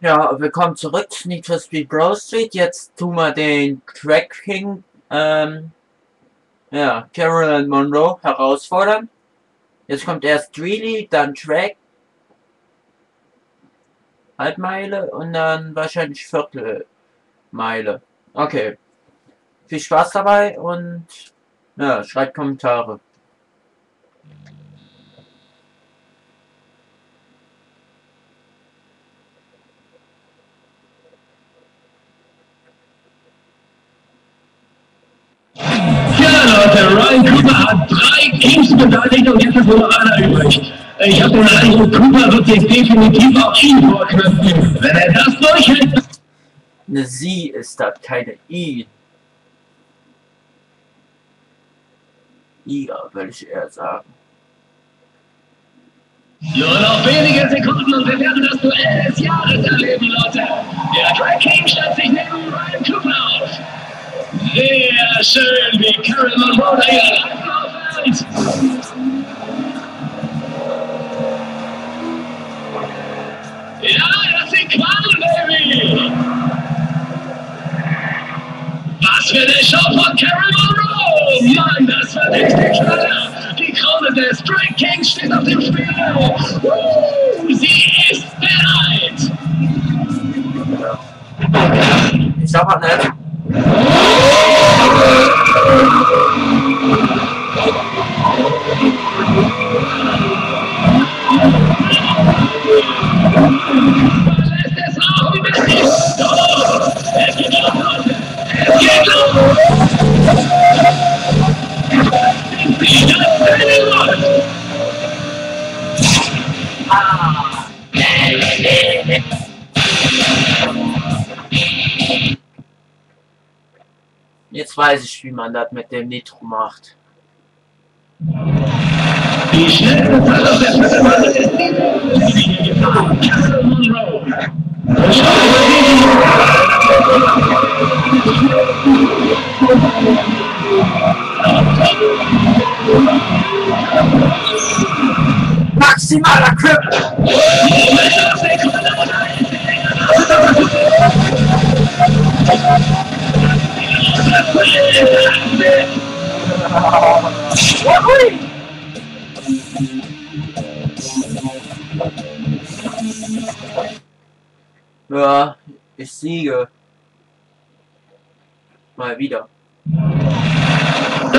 Ja, willkommen zurück zu Need for Speed Brawl Street. Jetzt tun wir den Tracking, ähm, ja, Carolyn Monroe herausfordern. Jetzt kommt erst Dreely, dann Track, Halbmeile und dann wahrscheinlich Viertelmeile. Okay. Viel Spaß dabei und ja, schreibt Kommentare. Beteiligt und jetzt ist nur einer übrig. Ich habe den Eindruck, Cooper wird sich definitiv auf ihn vorknüpfen. Wenn er das durchhält... Eine Sie ist das, keine I. IA, würde ich eher sagen. Nur noch wenige Sekunden und wir werden das Duell des Jahres erleben, Leute. Der Drag King stellt sich neben Ryan Cooper auf. Sehr schön, wie Carol Monroe da. Ja, das sind Qualen, Baby! Was für eine Show von Carol Monroe! Mann, das war richtig knaller! Die Krone des Drag Kings steht auf dem Spiel! Uh, sie ist bereit! Ich sag mal nicht. Jetzt weiß ich, wie man das mit dem Nitro macht. Die schnellste Zeit Maximaler Grip! Ja, ich siege. Mal wieder.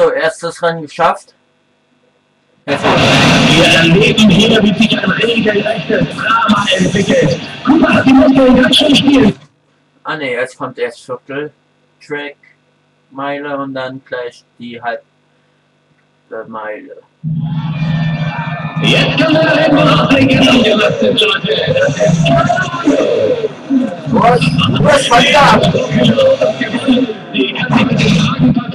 So, erstes Rennen geschafft. Wir erleben hier, wie sich ein regelrechtes Drama entwickelt. Cooper hat die Muskeln ganz schön spielen. Ah ne, jetzt kommt erst Viertel, Track, Meile und dann gleich die halbe Meile. Jetzt kann man erleben, worauf der Gehirn gemacht sind, Leute. Das ist Was? Was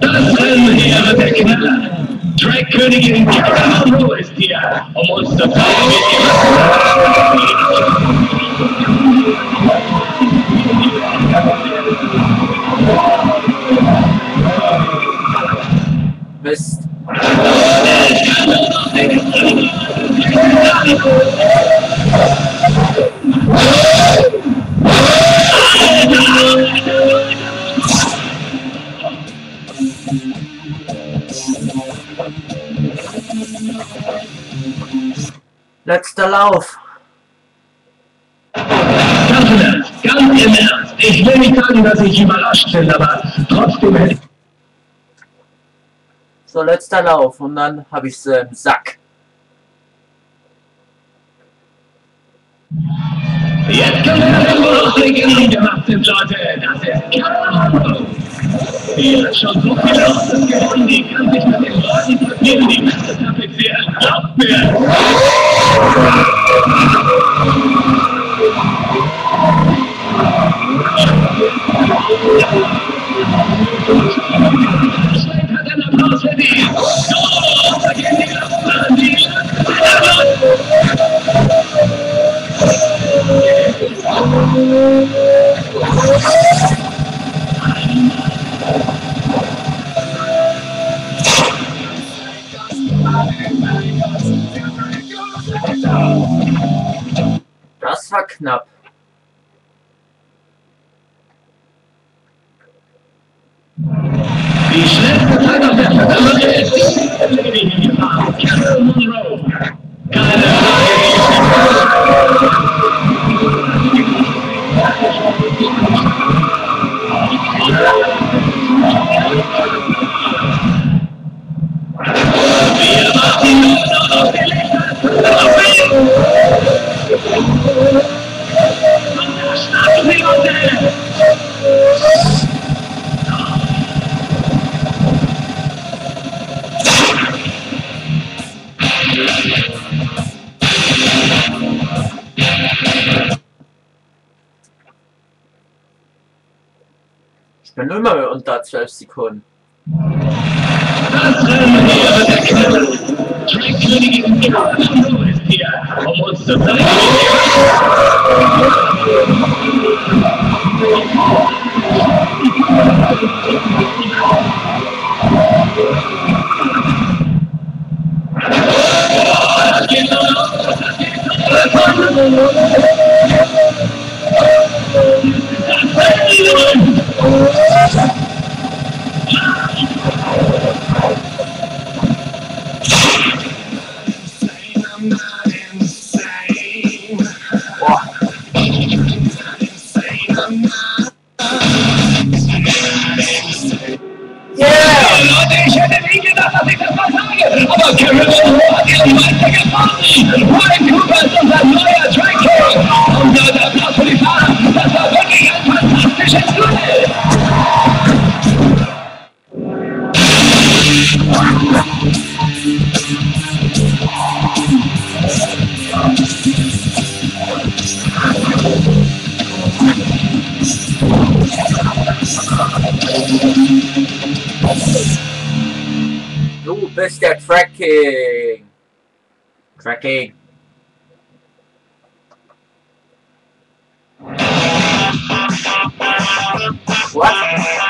Das Rennen hier wird der Knaller. Drag-Königin Carol Letzter Lauf. Ganz im Ernst, ganz im Ernst. Ich will nicht sagen, dass ich überrascht bin, aber trotzdem hätte ich So, letzter Lauf. Und dann habe ich sie im Sack. Jetzt können wir das die gemacht sind, Leute. Das ist Monroe. Die hat schon so viele Autos gewonnen, die kann sich mit dem Wagen passieren, die ganze tapezieren. Glaubt Bin immer unter 12 Sekunden. Das hier wird der. Drag-Königin Carol Monroe ist hier, um uns zu zeigen, sage, aber let's get cracking! Cracking! What?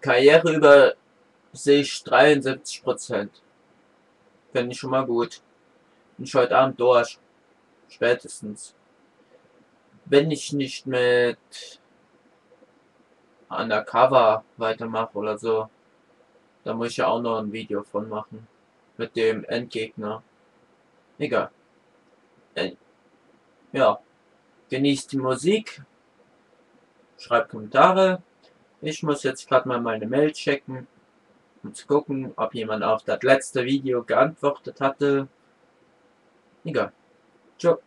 Karriere über sich 73 Prozent. Finde ich schon mal gut. Bin ich heute Abend durch. Spätestens. Wenn ich nicht mit Undercover weitermache oder so, dann muss ich ja auch noch ein Video von machen. Mit dem Endgegner. Egal. Äh, ja. Genießt die Musik. Schreibt Kommentare. Ich muss jetzt gerade mal meine Mail checken, um zu gucken, ob jemand auf das letzte Video geantwortet hatte. Egal. Ciao.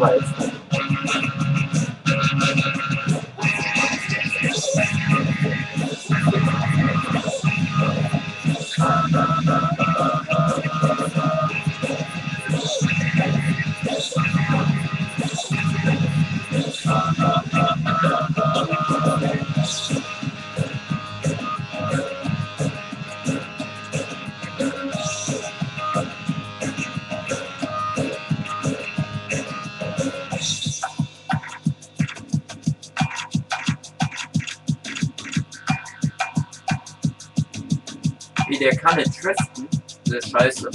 Das aber der kann nicht driften. Das ist scheiße.